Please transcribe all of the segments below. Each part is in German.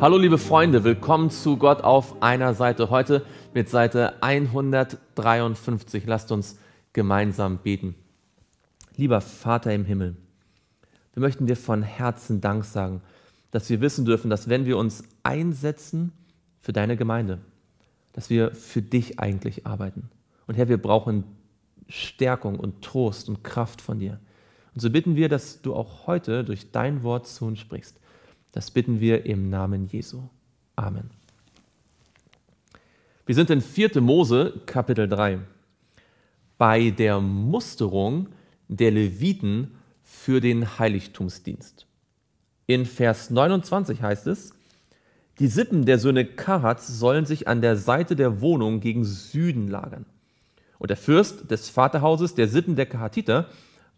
Hallo liebe Freunde, willkommen zu Gott auf einer Seite. Heute mit Seite 153. Lasst uns gemeinsam beten. Lieber Vater im Himmel, wir möchten dir von Herzen Dank sagen, dass wir wissen dürfen, dass wenn wir uns einsetzen für deine Gemeinde, dass wir für dich eigentlich arbeiten. Und Herr, wir brauchen Stärkung und Trost und Kraft von dir. Und so bitten wir, dass du auch heute durch dein Wort zu uns sprichst. Das bitten wir im Namen Jesu. Amen. Wir sind in 4. Mose, Kapitel 3, bei der Musterung der Leviten für den Heiligtumsdienst. In Vers 29 heißt es, die Sippen der Söhne Kahats sollen sich an der Seite der Wohnung gegen Süden lagern. Und der Fürst des Vaterhauses der Sippen der Kahatiter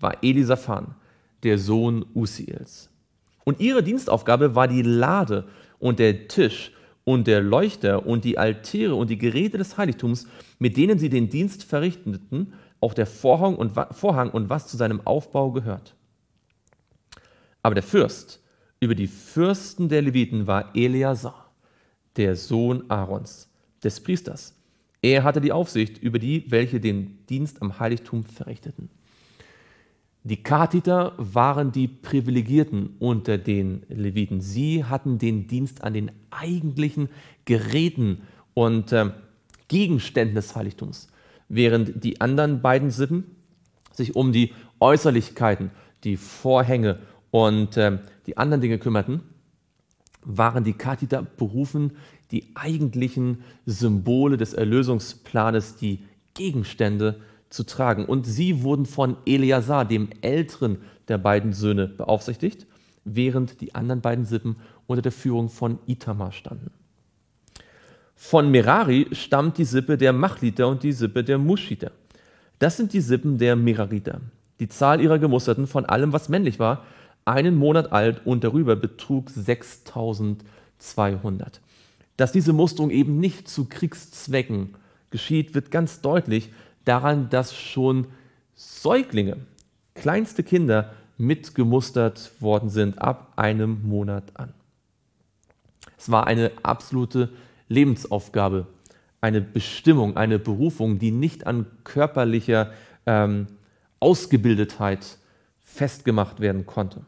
war Elisaphan, der Sohn Usiels. Und ihre Dienstaufgabe war die Lade und der Tisch und der Leuchter und die Altäre und die Geräte des Heiligtums, mit denen sie den Dienst verrichteten, auch der Vorhang und, Vorhang und was zu seinem Aufbau gehört. Aber der Fürst über die Fürsten der Leviten war Eleazar, der Sohn Aarons, des Priesters. Er hatte die Aufsicht über die, welche den Dienst am Heiligtum verrichteten. Die Katiter waren die Privilegierten unter den Leviten. Sie hatten den Dienst an den eigentlichen Geräten und äh, Gegenständen des Heiligtums, während die anderen beiden Sippen sich um die Äußerlichkeiten, die Vorhänge und äh, die anderen Dinge kümmerten, waren die Katiter berufen, die eigentlichen Symbole des Erlösungsplanes, die Gegenstände zu tragen. Und sie wurden von Eleazar, dem älteren der beiden Söhne, beaufsichtigt, während die anderen beiden Sippen unter der Führung von Itamar standen. Von Merari stammt die Sippe der Machliter und die Sippe der Muschiter. Das sind die Sippen der Merariter. Die Zahl ihrer Gemusterten von allem, was männlich war, einen Monat alt und darüber betrug 6200. Dass diese Musterung eben nicht zu Kriegszwecken geschieht, wird ganz deutlich, daran, dass schon Säuglinge, kleinste Kinder mitgemustert worden sind ab einem Monat an. Es war eine absolute Lebensaufgabe, eine Bestimmung, eine Berufung, die nicht an körperlicher ähm, Ausgebildetheit festgemacht werden konnte.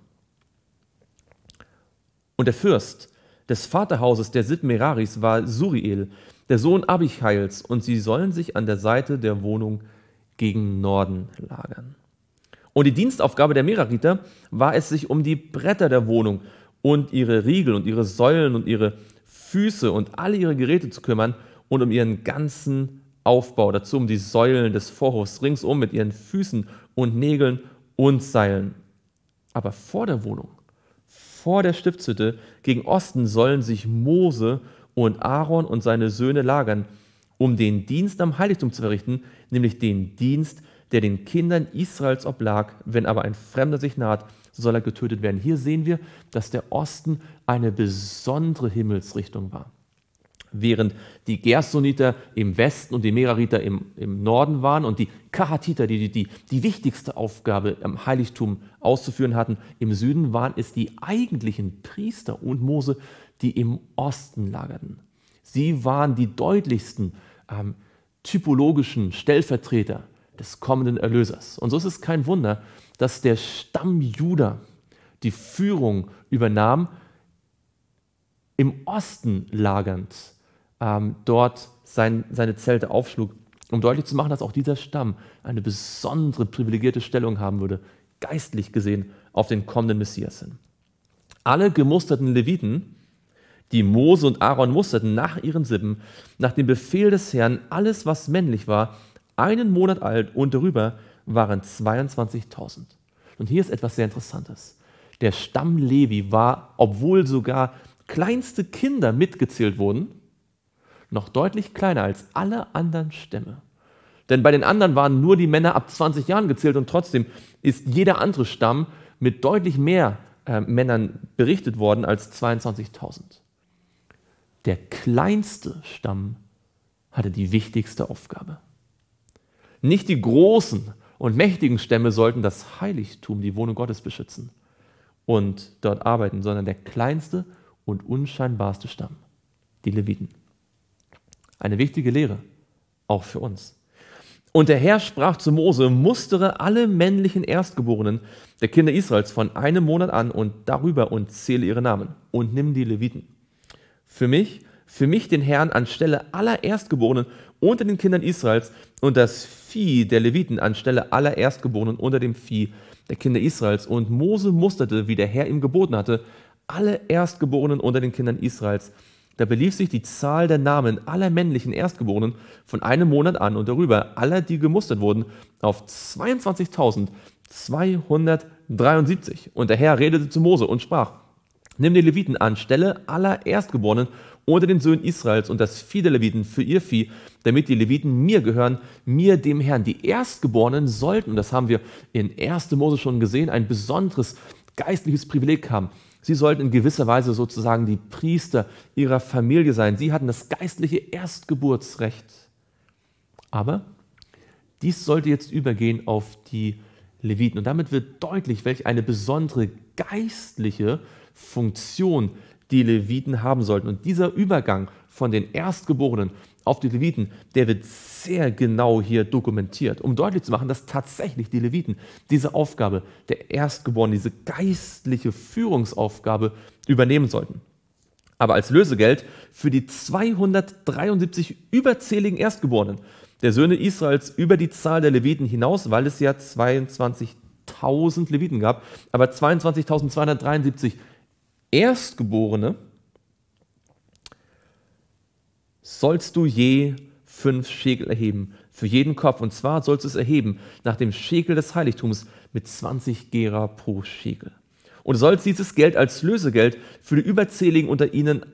Und der Fürst des Vaterhauses der Sid Meraris war Suriel, der Sohn Abichails, und sie sollen sich an der Seite der Wohnung gegen Norden lagern. Und die Dienstaufgabe der Merariter war es, sich um die Bretter der Wohnung und ihre Riegel und ihre Säulen und ihre Füße und alle ihre Geräte zu kümmern und um ihren ganzen Aufbau, dazu um die Säulen des Vorhofs ringsum mit ihren Füßen und Nägeln und Seilen. Aber vor der Wohnung, vor der Stiftshütte gegen Osten sollen sich Mose und Aaron und seine Söhne lagern, um den Dienst am Heiligtum zu verrichten, nämlich den Dienst, der den Kindern Israels oblag. Wenn aber ein Fremder sich naht, so soll er getötet werden. Hier sehen wir, dass der Osten eine besondere Himmelsrichtung war. Während die Gersoniter im Westen und die Merariter im, im Norden waren und die Kahatiter, die, die die wichtigste Aufgabe am Heiligtum auszuführen hatten, im Süden waren es die eigentlichen Priester und Mose, die im Osten lagerten. Sie waren die deutlichsten ähm, typologischen Stellvertreter des kommenden Erlösers. Und so ist es kein Wunder, dass der Stamm Juda die Führung übernahm, im Osten lagernd, ähm, dort sein, seine Zelte aufschlug, um deutlich zu machen, dass auch dieser Stamm eine besondere privilegierte Stellung haben würde, geistlich gesehen, auf den kommenden Messias hin. Alle gemusterten Leviten die Mose und Aaron musterten nach ihren Sippen, nach dem Befehl des Herrn, alles, was männlich war, einen Monat alt und darüber waren 22.000. Und hier ist etwas sehr Interessantes. Der Stamm Levi war, obwohl sogar kleinste Kinder mitgezählt wurden, noch deutlich kleiner als alle anderen Stämme. Denn bei den anderen waren nur die Männer ab 20 Jahren gezählt und trotzdem ist jeder andere Stamm mit deutlich mehr äh, Männern berichtet worden als 22.000. Der kleinste Stamm hatte die wichtigste Aufgabe. Nicht die großen und mächtigen Stämme sollten das Heiligtum, die Wohnung Gottes beschützen und dort arbeiten, sondern der kleinste und unscheinbarste Stamm, die Leviten. Eine wichtige Lehre, auch für uns. Und der Herr sprach zu Mose, mustere alle männlichen Erstgeborenen der Kinder Israels von einem Monat an und darüber und zähle ihre Namen und nimm die Leviten. Für mich, für mich den Herrn anstelle aller Erstgeborenen unter den Kindern Israels und das Vieh der Leviten anstelle aller Erstgeborenen unter dem Vieh der Kinder Israels. Und Mose musterte, wie der Herr ihm geboten hatte, alle Erstgeborenen unter den Kindern Israels da belief sich die Zahl der Namen aller männlichen Erstgeborenen von einem Monat an und darüber aller, die gemustert wurden, auf 22.273. Und der Herr redete zu Mose und sprach, Nimm die Leviten an, Stelle aller Erstgeborenen unter den Söhnen Israels und das Vieh der Leviten für ihr Vieh, damit die Leviten mir gehören, mir dem Herrn. Die Erstgeborenen sollten, und das haben wir in 1. Mose schon gesehen, ein besonderes geistliches Privileg haben. Sie sollten in gewisser Weise sozusagen die Priester ihrer Familie sein. Sie hatten das geistliche Erstgeburtsrecht. Aber dies sollte jetzt übergehen auf die Leviten. Und damit wird deutlich, welche eine besondere geistliche Funktion die Leviten haben sollten. Und dieser Übergang von den Erstgeborenen auf die Leviten, der wird sehr genau hier dokumentiert, um deutlich zu machen, dass tatsächlich die Leviten diese Aufgabe der Erstgeborenen, diese geistliche Führungsaufgabe übernehmen sollten. Aber als Lösegeld für die 273 überzähligen Erstgeborenen der Söhne Israels über die Zahl der Leviten hinaus, weil es ja 22.000 Leviten gab, aber 22.273 Erstgeborene, sollst du je fünf Schekel erheben für jeden Kopf. Und zwar sollst du es erheben nach dem Schekel des Heiligtums mit 20 Gera pro Schekel. Und du sollst dieses Geld als Lösegeld für die Überzähligen unter ihnen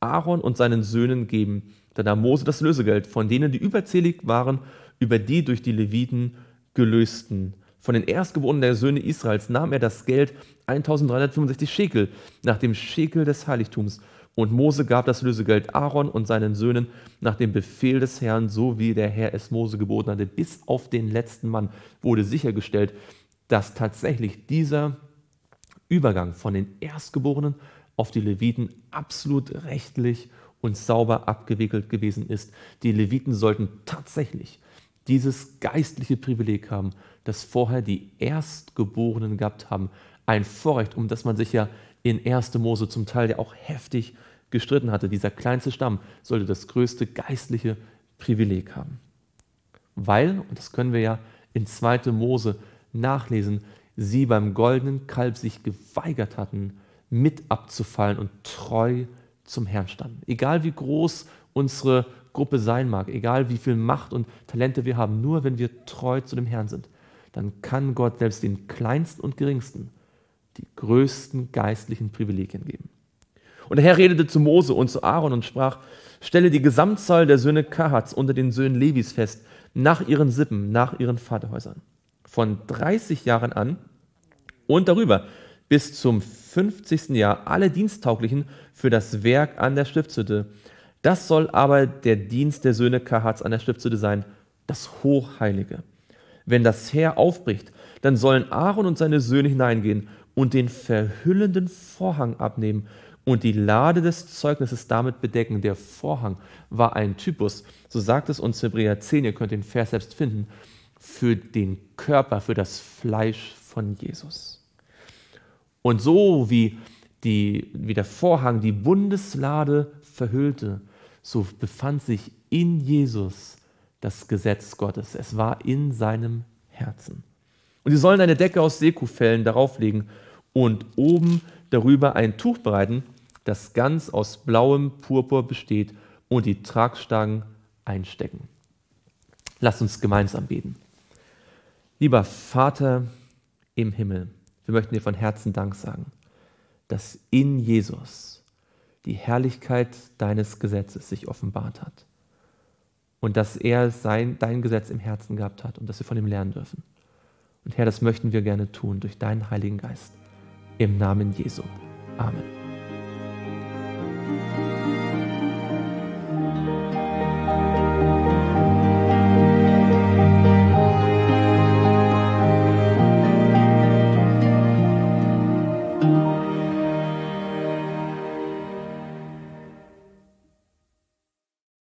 Aaron und seinen Söhnen geben. Da nahm Mose das Lösegeld von denen, die überzählig waren, über die durch die Leviten gelösten. Von den Erstgeborenen der Söhne Israels nahm er das Geld 1365 Schekel nach dem Schekel des Heiligtums und Mose gab das Lösegeld Aaron und seinen Söhnen nach dem Befehl des Herrn, so wie der Herr es Mose geboten hatte. Bis auf den letzten Mann wurde sichergestellt, dass tatsächlich dieser Übergang von den Erstgeborenen auf die Leviten absolut rechtlich und sauber abgewickelt gewesen ist. Die Leviten sollten tatsächlich dieses geistliche Privileg haben, das vorher die Erstgeborenen gehabt haben. Ein Vorrecht, um das man sich ja in 1. Mose zum Teil ja auch heftig gestritten hatte. Dieser kleinste Stamm sollte das größte geistliche Privileg haben. Weil, und das können wir ja in 2. Mose nachlesen, sie beim goldenen Kalb sich geweigert hatten, mit abzufallen und treu zum Herrn standen. Egal wie groß unsere Gruppe sein mag, egal wie viel Macht und Talente wir haben, nur wenn wir treu zu dem Herrn sind, dann kann Gott selbst den kleinsten und geringsten die größten geistlichen Privilegien geben. Und der Herr redete zu Mose und zu Aaron und sprach, stelle die Gesamtzahl der Söhne Kahats unter den Söhnen Levis fest, nach ihren Sippen, nach ihren Vaterhäusern. Von 30 Jahren an und darüber bis zum 50. Jahr alle Diensttauglichen für das Werk an der Stiftshütte. Das soll aber der Dienst der Söhne Kahats an der Stiftshütte sein, das Hochheilige. Wenn das Heer aufbricht, dann sollen Aaron und seine Söhne hineingehen und den verhüllenden Vorhang abnehmen und die Lade des Zeugnisses damit bedecken. Der Vorhang war ein Typus, so sagt es uns Hebräer 10, ihr könnt den Vers selbst finden, für den Körper, für das Fleisch von Jesus. Und so wie, die, wie der Vorhang die Bundeslade verhüllte, so befand sich in Jesus das Gesetz Gottes. Es war in seinem Herzen. Und sie sollen eine Decke aus Sekufellen darauf legen und oben darüber ein Tuch bereiten, das ganz aus blauem Purpur besteht und die Tragstangen einstecken. Lasst uns gemeinsam beten. Lieber Vater im Himmel, wir möchten dir von Herzen Dank sagen, dass in Jesus die Herrlichkeit deines Gesetzes sich offenbart hat und dass er sein, dein Gesetz im Herzen gehabt hat und dass wir von ihm lernen dürfen. Und Herr, das möchten wir gerne tun durch deinen Heiligen Geist. Im Namen Jesu. Amen.